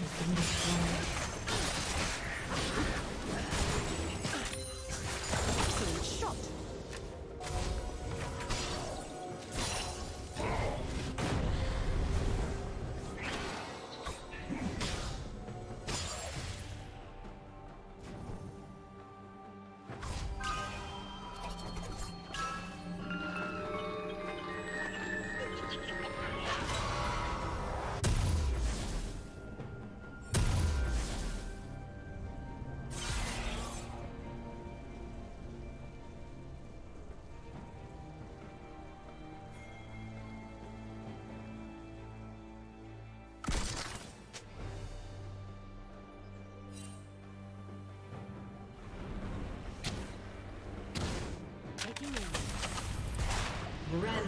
has been destroyed.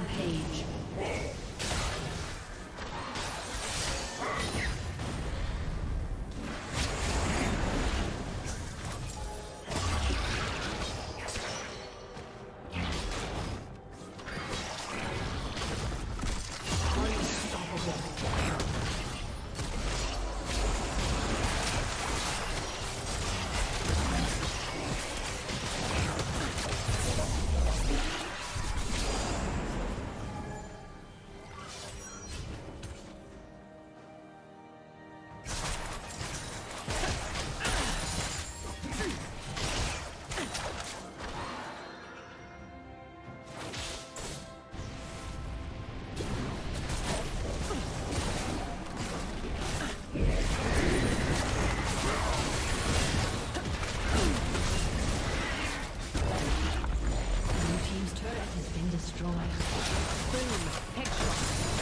Turret has been destroyed. Rampage. Steady.